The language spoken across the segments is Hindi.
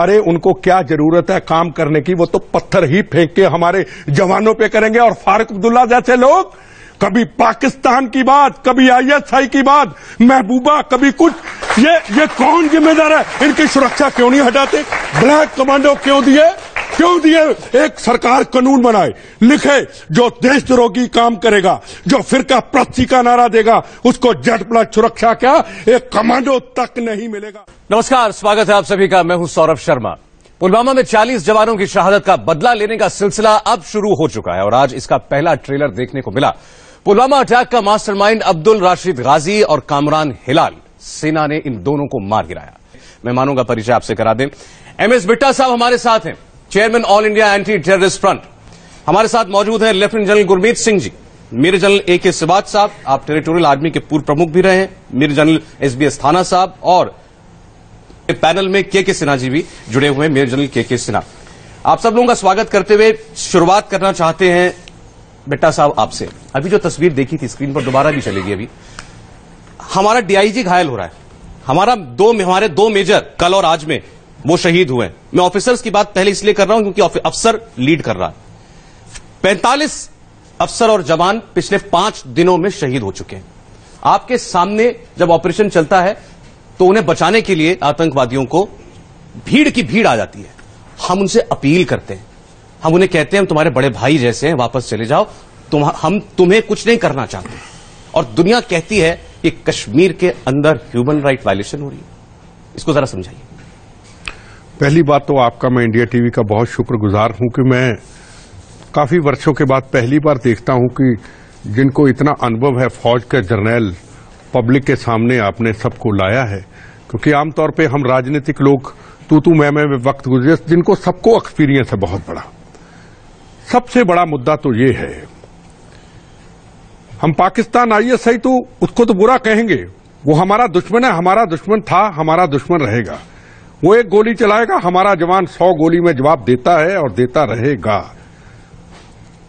अरे उनको क्या ज़रूरत है काम करने की? वो तो पत्थर ही फेंक के हमारे जवानों पे करेंगे और फारूक अब्दुल्ला जैसे लोग। कभी पाकिस्तान की बात, कभी आईएसआई की बात, महबूबा, कभी कुछ। ये ये कौन जिम्मेदार है? इनकी सुरक्षा क्यों नहीं हटाते? ब्लैक कमांडो क्यों दिए? क्यों दिए? एक सरकार कानून बनाए, लिखे, जो देशद्रोही काम करेगा, जो फिरका प्रस्ती का नारा देगा, उसको जेट प्लस सुरक्षा क्या एक कमांडो तक नहीं मिलेगा। नमस्कार, स्वागत है आप सभी का। मैं हूँ सौरभ शर्मा। पुलवामा में 40 जवानों की शहादत का बदला लेने का सिलसिला अब शुरू हो चुका है और आज इसका पहला ट्रेलर देखने को मिला। पुलवामा अटैक का मास्टरमाइंड अब्दुल राशिद गाजी और कामरान हिलाल, सेना ने इन दोनों को मार गिराया। मेहमानों का परिचय आपसे करा दें। एमएस बिट्टा साहब हमारे साथ हैं। Chairman all India anti terrorist front. हमारे साथ मौजूद हैं लेफ्टिनेंट जनरल गुरमीत सिंह जी। मेरे जनरल ए के सिबात साहब, आप टेरिटोरियल आर्मी के पूर्व प्रमुख भी रहे हैं। मेरे जनरल एसबीएस थाना साहब और पैनल में के के सिन्हा जी भी जुड़े हुए हैं। मेरे जनरल के के सिन्हा। आप सब लोगों का स्वागत करते हुए शुरुआत करना चाहते हैं बेटा साहब आपसे। अभी जो तस्वीर देखी थी, स्क्रीन पर दोबारा भी चलेगी अभी। हमारा डीआईजी घायल हो रहा है। हमारा दो, हमारे दो मेजर कल और आज में वो शहीद हुए मैं ऑफिसर्स की बात पहले इसलिए कर रहा हूँ क्योंकि अफसर लीड कर रहा है। पैंतालीस अफसर और जवान पिछले पाँच दिनों में शहीद हो चुके हैं। आपके सामने जब ऑपरेशन चलता है तो उन्हें बचाने के लिए आतंकवादियों को भीड़ की भीड़ आ जाती है। हम उनसे अपील करते हैं। हम उन्हें कहते हैं, हम तुम्हारे बड़े भाई जैसे हैं, वापस चले जाओ। तुम हम तुम्हें कुछ नहीं करना चाहते। और दुनिया कहती है कि कश्मीर के अंदर ह्यूमन राइट वायलेशन हो रही है। इसको जरा समझाइए। पहली बात तो आपका, मैं इंडिया टीवी का बहुत शुक्रगुजार हूँ कि मैं काफ़ी वर्षों के बाद पहली बार देखता हूँ कि जिनको इतना अनुभव है फौज के जर्नैल, पब्लिक के सामने आपने सबको लाया है। क्योंकि आमतौर पे हम राजनीतिक लोग तू तू मैं मैं वक्त गुजरे, जिनको सबको एक्सपीरियंस है बहुत बड़ा। सबसे बड़ा मुद्दा तो ये है, हम पाकिस्तान आईएसआई तो उसको तो बुरा कहेंगे। वो हमारा दुश्मन है, हमारा दुश्मन था, हमारा दुश्मन रहेगा। वो एक गोली चलाएगा, हमारा जवान सौ गोली में जवाब देता है और देता रहेगा।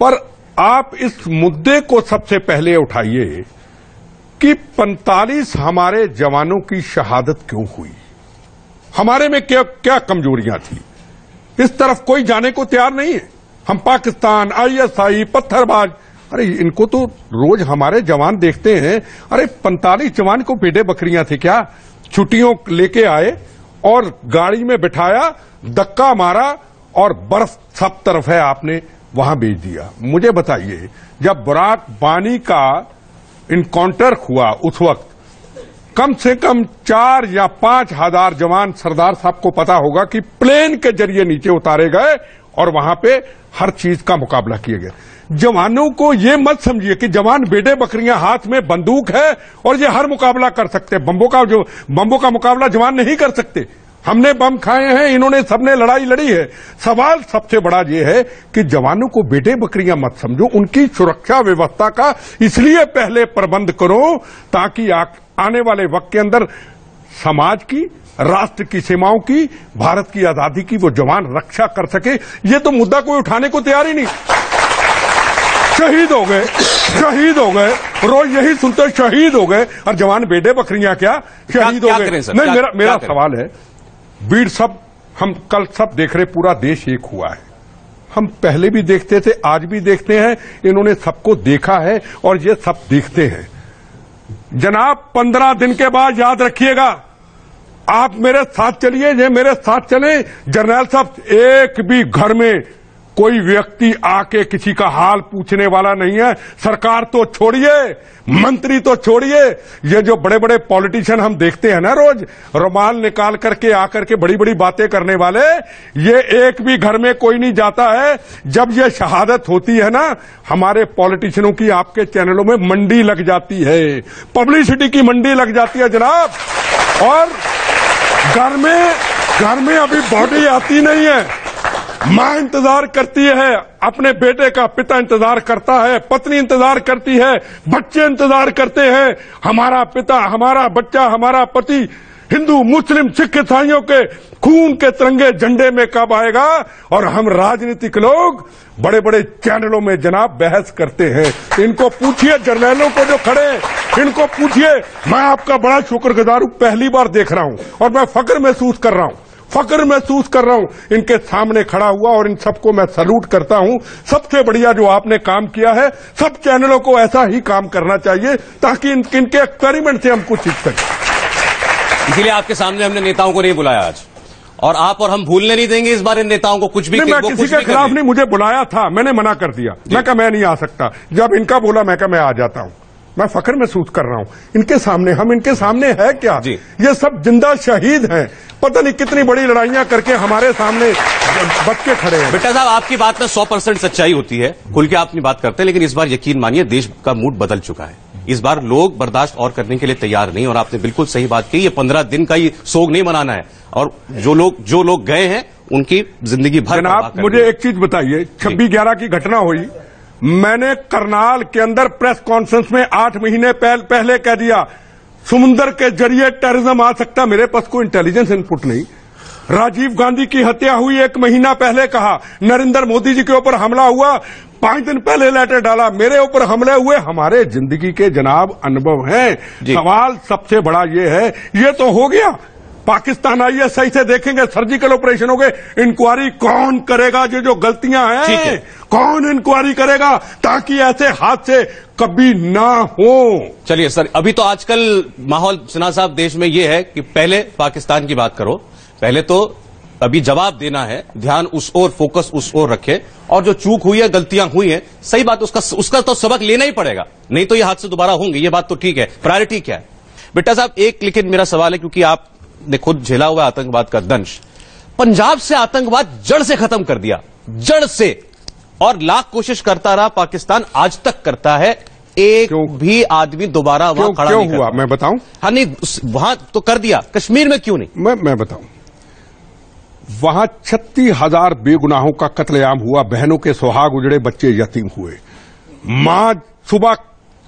पर आप इस मुद्दे को सबसे पहले उठाइए कि 45 हमारे जवानों की शहादत क्यों हुई? हमारे में क्या क्या कमजोरियाँ थी? इस तरफ़ कोई जाने को तैयार नहीं है। हम पाकिस्तान, आईएसआई पत्थरबाज अरे इनको तो रोज हमारे जवान देखते हैं। अरे 45 जवान को पेटे बकरियाँ थी क्या? छुट्टियों लेके आए और गाड़ी में बिठाया, धक्का मारा और बर्फ़ सब तरफ़ है आपने वहाँ भेज दिया। मुझे बताइए, जब बराक बानी का इनकाउंटर हुआ उस वक्त, कम से कम चार या पाँच हज़ार जवान सरदार साहब को पता होगा कि प्लेन के ज़रिए नीचे उतारे गए और वहाँ पे हर चीज़ का मुकाबला किया गया। जवानों को ये मत समझिए कि जवान बेटे बकरियाँ हाथ में बंदूक है और ये हर मुकाबला कर सकते हैं। बम्बों का जो, बम्बों का मुकाबला जवान नहीं कर सकते। हमने बम खाए हैं, इन्होंने सबने लड़ाई लड़ी है। सवाल सबसे बड़ा ये है कि जवानों को बेटे बकरियाँ मत समझो, उनकी सुरक्षा व्यवस्था का इसलिए पहले प्रबंध करो ताकि आने वाले वक्त के अंदर समाज की राष्ट्र की सीमाओं की भारत की आज़ादी की वो जवान रक्षा कर सके ये तो मुद्दा कोई उठाने को तैयार ही नहीं। शहीद हो गए शहीद हो गए रोज यही सुनते शहीद हो गए। और जवान बेटे बकरियाँ क्या? शहीद हो गए। नहीं मेरा मेरा सवाल है वीर सब हम कल सब देख रहे पूरा देश एक हुआ है। हम पहले भी देखते थे आज भी देखते हैं इन्होंने सबको देखा है और ये सब देखते हैं। जनाब पंद्रह दिन के बाद याद रखिएगा आप मेरे साथ चलिए, ये मेरे साथ चले। जर्नैल साहब, एक भी घर में कोई व्यक्ति आके किसी का हाल पूछने वाला नहीं है। सरकार तो छोड़िए, मंत्री तो छोड़िए। ये जो बड़े बड़े पॉलिटिशियन हम देखते हैं ना रोज, रुमाल निकाल करके आकर के बड़ी बड़ी बातें करने वाले, ये एक भी घर में कोई नहीं जाता है। जब ये शहादत होती है ना, हमारे पॉलिटिशियनों की आपके चैनलों में मंडी लग जाती है। पब्लिसिटी की मंडी लग जाती है जनाब। और घर में घर में अभी बॉडी आती नहीं है। माँ इंतज़ार करती है, अपने बेटे का पिता इंतज़ार करता है, पत्नी इंतज़ार करती है, बच्चे इंतज़ार करते हैं। हमारा पिता, हमारा बच्चा, हमारा पति हिंदू मुस्लिम सिख ईसाइयों के खून के तिरंगे झंडे में कब आएगा? और हम राजनीतिक लोग बड़े बड़े चैनलों में जनाब बहस करते हैं। इनको पूछिए जर्नैलों को जो खड़े इनको पूछिए मैं आपका बड़ा शुक्रगुजार हूँ पहली बार देख रहा हूँ और मैं फक्र महसूस कर रहा हूँ। फक्र महसूस कर रहा हूँ इनके सामने खड़ा हुआ और इन सबको मैं सल्यूट करता हूँ। सबसे बढ़िया जो आपने काम किया है सब चैनलों को ऐसा ही काम करना चाहिए ताकि इन, इनके एक्सपेरिमेंट से हम कुछ सीख सकें। इसीलिए आपके सामने हमने नेताओं को नहीं बुलाया आज। और आप और हम भूलने नहीं देंगे इस बार इन नेताओं को कुछ भी नहीं मैं किसी के खिलाफ नहीं मुझे बुलाया था मैंने मना कर दिया। मैं कहा मैं नहीं आ सकता। जब इनका बोला मैं कहा मैं आ जाता हूँ। मैं फख्र महसूस कर रहा हूँ। इनके सामने हम इनके सामने है क्या? जी। ये सब ज़िंदा शहीद हैं। पता नहीं कितनी बड़ी लड़ाइयाँ करके हमारे सामने बच के खड़े हैं। बेटा साहब आपकी बात में सौ परसेंट सच्चाई होती है। खुल के आप अपनी बात करते हैं लेकिन इस बार यकीन मानिए देश का मूड बदल चुका है। इस बार लोग बर्दाश्त और करने के लिए तैयार नहीं और आपने बिल्कुल सही बात की ये पंद्रह दिन का ही सोग नहीं मनाना है। और जो लोग जो लोग गए हैं उनकी ज़िंदगी भर जनाब मुझे एक चीज़ बताइए छब्बीस ग्यारह की घटना हुई मैंने करनाल के अंदर प्रेस कॉन्फ्रेंस में आठ महीने पहल, पहले कह दिया समुन्दर के ज़रिए टेररिज्म आ सकता मेरे पास कोई इंटेलिजेंस इनपुट नहीं। राजीव गांधी की हत्या हुई एक महीना पहले कहा। नरेंद्र मोदी जी के ऊपर हमला हुआ। पाँच दिन पहले लेटर डाला। मेरे ऊपर हमले हुए। हमारे ज़िंदगी के जनाब अनुभव हैं। सवाल सबसे बड़ा ये है ये तो हो गया। पाकिस्तान आइए सही से देखेंगे। सर्जिकल ऑपरेशन हो गए। इंक्वायरी कौन करेगा? जो जो गलतियाँ हैं है। कौन इंक्वायरी करेगा? ताकि ऐसे हादसे कभी ना हो। चलिए सर अभी तो आजकल माहौल सिन्हा साहब देश में ये है कि पहले पाकिस्तान की बात करो। पहले तो अभी जवाब देना है ध्यान उस ओर फोकस उस ओर रखे और जो चूक हुई है गलतियाँ हुई हैं सही बात उसका उसका तो सबक लेना ही पड़ेगा नहीं तो ये हादसे दोबारा होंगे ये बात तो ठीक है प्रायोरिटी क्या है? बेटा साहब एक लेकिन मेरा सवाल है क्योंकि आपने खुद झेला हुआ आतंकवाद का दंश पंजाब से आतंकवाद जड़ से खत्म कर दिया जड़ से और लाख कोशिश करता रहा पाकिस्तान आज तक करता है एक क्यों? भी आदमी दोबारा वहाँ खड़ा क्यों नहीं हुआ? मैं बताऊँ? हाँ नहीं वहाँ तो कर दिया कश्मीर में क्यों नहीं? मैं मैं बताऊँ। वहाँ छत्तीस हज़ार बेगुनाहों का कत्लेआम हुआ बहनों के सुहाग उजड़े बच्चे यतीम हुए। माँ सुबह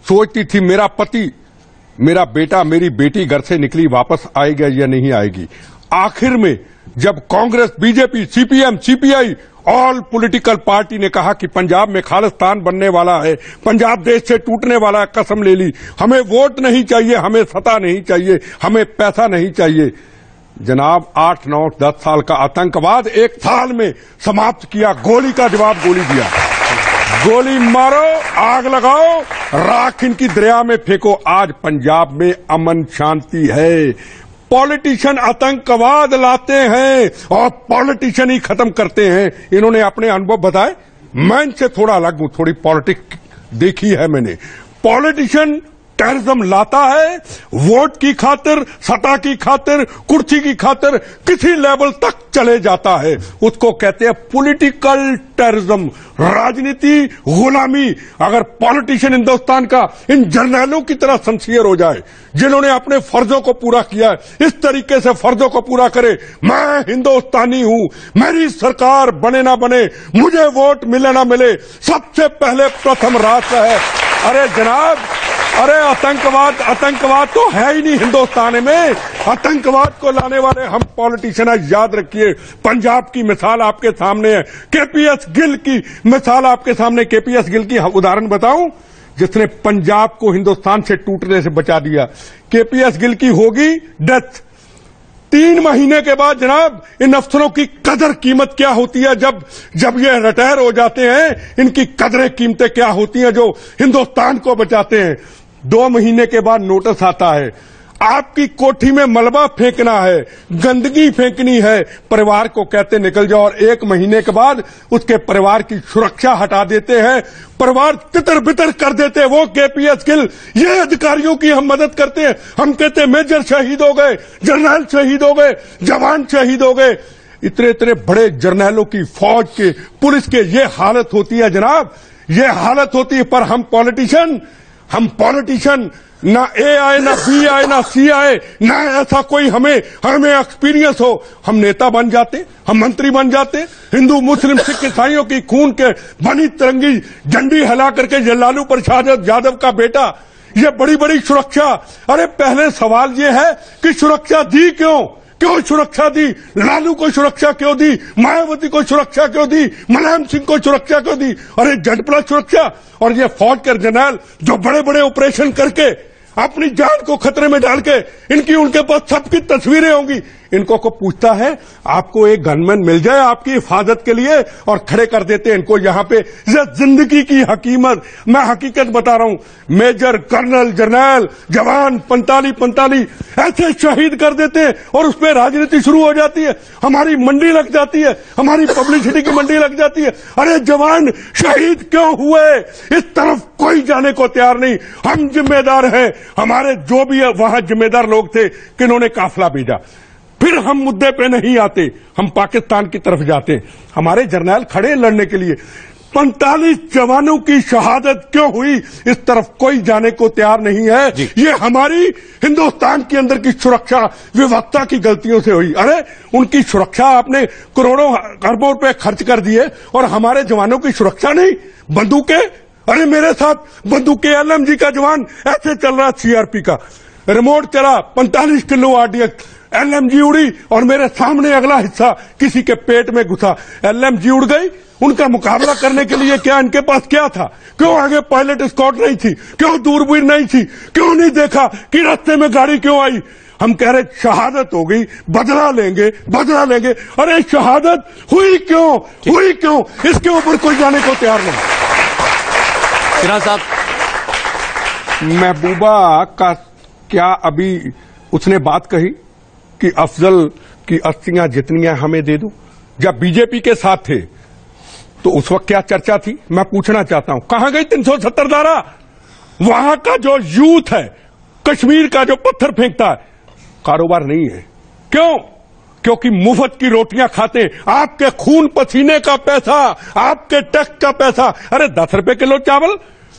सोचती थी मेरा पति मेरा बेटा मेरी बेटी घर से निकली वापस आएगा या नहीं आएगी? आखिर में जब Congress BJP CPM CPI all political party ने कहा कि पंजाब में खालिस्तान बनने वाला है पंजाब देश से टूटने वाला है, कसम ले ली हमें वोट नहीं चाहिए हमें सत्ता नहीं चाहिए हमें पैसा नहीं चाहिए। जनाब, आठ, नौ, दस साल का आतंकवाद एक साल में समाप्त किया, गोली का जवाब गोली दिया। गोली मारो, आग लगाओ, राख इनकी दरिया में फेंको। आज पंजाब में अमन शांति है। पॉलिटिशियन आतंकवाद लाते हैं और पॉलिटिशियन ही खत्म करते हैं। इन्होंने अपने अनुभव बताए। मैं इनसे थोड़ा अलग हूँ, थोड़ी पॉलिटिक्स देखी है मैंने। पॉलिटिशियन टेररिज्म लाता है वोट की खातिर, सत्ता की खातिर, कुर्सी की खातिर, किसी लेवल तक चले जाता है। उसको कहते हैं पॉलिटिकल टेररिज्म राजनीति गुलामी। अगर पॉलिटिशियन हिंदुस्तान का इन जर्नैलों की तरह शमशीर हो जाए, जिन्होंने अपने फर्जों को पूरा किया है, इस तरीके से फर्जों को पूरा करे, मैं हिंदुस्तानी हूँ, मेरी सरकार बने ना बने, मुझे वोट मिले ना मिले, सबसे पहले प्रथम राष्ट्र है। अरे जनाब अरे, आतंकवाद आतंकवाद तो है ही नहीं हिंदुस्तान में। आतंकवाद को लाने वाले हम पॉलिटिशियन हैं, याद रखिए। पंजाब की मिसाल आपके सामने है। केपीएस गिल की मिसाल आपके सामने केपीएस गिल की उदाहरण बताऊँ? जिसने पंजाब को हिंदुस्तान से टूटने से बचा दिया। केपीएस गिल की होगी डेथ। तीन महीने के बाद जनाब, इन अफसरों की कदर कीमत क्या होती है? जब जब ये रिटायर हो जाते हैं, इनकी कदरें, कीमतें क्या होती हैं जो हिंदुस्तान को बचाते हैं? दो महीने के बाद नोटिस आता है, आपकी कोठी में मलबा फेंकना है, गंदगी फेंकनी है, परिवार को कहते निकल जाओ और एक महीने के बाद उसके परिवार की सुरक्षा हटा देते हैं, परिवार तितर बितर कर देते हैं, वो केपीएस गिल, ये अधिकारियों की हम मदद करते हैं। हम कहते हैं, मेजर शहीद हो गए, जनरल शहीद हो गए, जवान शहीद हो गए। इतने इतने बड़े जर्नैलों की फौज के, पुलिस के ये हालत होती है जनाब, ये हालत होती है पर हम पॉलिटिशियन हम पॉलिटिशियन, ना ए आए ना बी आए ना सी आए ना ऐसा कोई हमें हमें एक्सपीरियंस हो। हम नेता बन जाते, हम मंत्री बन जाते, हिंदू, मुस्लिम, सिख ईसाइयों की खून के बनी तिरंगी झंडी हिला करके ये लालू प्रसाद यादव का बेटा, ये बड़ी बड़ी सुरक्षा। अरे पहले सवाल ये है कि सुरक्षा दी क्यों? क्यों सुरक्षा दी? लालू को सुरक्षा क्यों दी? मायावती को सुरक्षा क्यों दी? मुलायम सिंह को सुरक्षा क्यों दी? और अरे जटपड़ा सुरक्षा। और ये फौज के जनरल जो बड़े बड़े ऑपरेशन करके, अपनी जान को खतरे में डाल के इनकी उनके पास सबकी तस्वीरें होंगी। इनको को पूछता है, आपको एक गनमैन मिल जाए आपकी हिफाजत के लिए और खड़े कर देते हैं इनको यहाँ पे। ये ज़िंदगी की हकीमत, मैं हकीकत बता रहा हूँ। मेजर कर्नल जर्नल जवान पंताली पंताली ऐसे शहीद कर देते हैं और उस पर राजनीति शुरू हो जाती है। हमारी मंडी लग जाती है, हमारी पब्लिसिटी की मंडी लग जाती है। अरे जवान, शहीद क्यों हुए? इस तरफ़ कोई जाने को तैयार नहीं। हम जिम्मेदार हैं। हमारे जो भी है, वहाँ जिम्मेदार लोग थे कि इन्होंने काफिला भेजा। फिर हम मुद्दे पे नहीं आते हम पाकिस्तान की तरफ़ जाते हैं। हमारे जर्नैल खड़े लड़ने के लिए। पैंतालीस जवानों की शहादत क्यों हुई? इस तरफ़ कोई जाने को तैयार नहीं है। ये हमारी हिंदुस्तान के अंदर की सुरक्षा विवक्ता की गलतियों से हुई। अरे उनकी सुरक्षा आपने करोड़ों अरबों रुपए खर्च कर दिए और हमारे जवानों की सुरक्षा नहीं। बंदूकें? अरे मेरे साथ बंदूकें एलएमजी का जवान ऐसे चल रहा सीआरपी का। रिमोट चला 45 किलो आरडीएक्स। एलएमजी उड़ी और मेरे सामने अगला हिस्सा किसी के पेट में घुसा। एलएमजी उड़ गई। उनका मुकाबला करने के लिए क्या इनके पास क्या था? क्यों आगे पायलट स्कॉट नहीं थी? क्यों दूरबीन नहीं थी? क्यों नहीं देखा कि रास्ते में गाड़ी क्यों आई? हम कह रहे शहादत हो गई बदला लेंगे बदला लेंगे। अरे शहादत हुई क्यों? हुई क्यों? इसके ऊपर कोई जाने को तैयार नहीं। साहब। महबूबा का क्या अभी उसने बात कही? कि अफजल की अस्थियाँ जितनियाँ हमें दे दो। जब बीजेपी के साथ थे तो उस वक्त क्या चर्चा थी? मैं पूछना चाहता हूँ, कहाँ गई तीन सौ सत्तर धारा? वहाँ का जो यूथ है, कश्मीर का जो पत्थर फेंकता है, कारोबार नहीं है। क्यों? क्योंकि मुफ़्त की रोटियाँ खाते। आपके खून पसीने का पैसा, आपके टैक्स का पैसा। अरे, दस रुपए किलो चावल?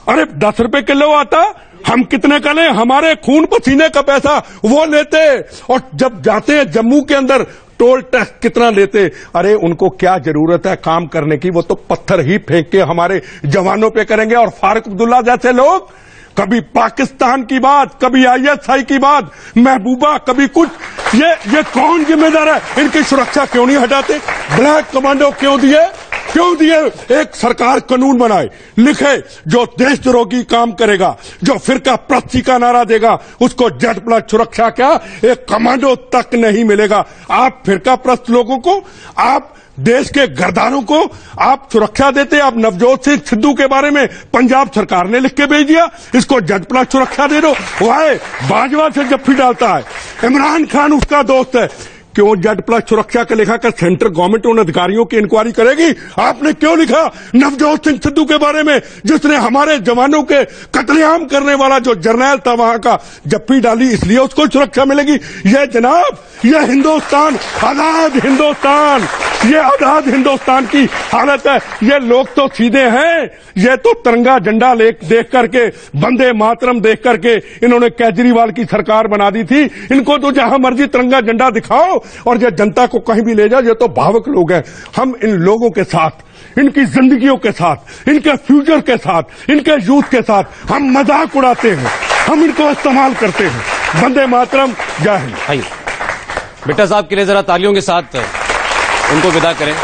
अरे, दस रुपए किलो आता हम कितने का लें? हमारे खून पसीने का पैसा, वो लेते। और जब जाते हैं जम्मू के अंदर, टोल टैक्स कितना लेते? अरे, उनको क्या ज़रूरत है काम करने की? वो तो पत्थर ही फेंक के हमारे जवानों पे करेंगे। और फारूक अब्दुल्ला जैसे लोग, कभी पाकिस्तान की बात, कभी आईएसआई की बात, महबूबा, कभी कुछ। ये ये कौन जिम्मेदार है? इनकी सुरक्षा क्यों नहीं हटाते? ब्लैक कमांडो क्यों दिए? क्यों दिए? एक सरकार कानून बनाए, लिखे, जो देशद्रोही काम करेगा, जो फिरका प्रस्ती का नारा देगा, उसको जट प्लस सुरक्षा क्या एक कमांडो तक नहीं मिलेगा। आप फिरका प्रस्त लोगों को, आप देश के गरदारों को, आप सुरक्षा देते, आप नवजोत सिंह सिद्धू के बारे में पंजाब सरकार ने लिख के भेज दिया, इसको जट प्लस सुरक्षा दे दो। वाह बाजवा से जफ्फी डालता है। इमरान खान उसका दोस्त है। क्यों जेड प्लस सुरक्षा का लिखा कर सेंट्रल गवर्नमेंट उन अधिकारियों की इंक्वायरी करेगी? आपने क्यों लिखा नवजोत सिंह सिद्धू के बारे में, जिसने हमारे जवानों के कतलेआम करने वाला जो जर्नैल था वहाँ का जप्पी डाली, इसलिए उसको सुरक्षा मिलेगी? ये जनाब, ये हिंदुस्तान आज़ाद हिंदुस्तान, ये आज़ाद हिंदुस्तान की हालत है। ये लोग तो सीधे हैं। ये तो तिरंगा झंडा देख करके, बंदे मातरम देख करके इन्होंने केजरीवाल की सरकार बना दी थी। इनको तो जहाँ मर्ज़ी तिरंगा झंडा दिखाओ और ये जनता को कहीं भी ले जाओ, ये तो भावक लोग हैं। हम इन लोगों के साथ, इनकी जिंदगियों के साथ, इनके फ्यूचर के साथ, इनके यूथ के साथ हम मज़ाक उड़ाते हैं। हम इनको इस्तेमाल करते हैं। बंदे मातरम, जय हिंद। बेटा साहब के लिए जरा तालियों के साथ उनको विदा करें।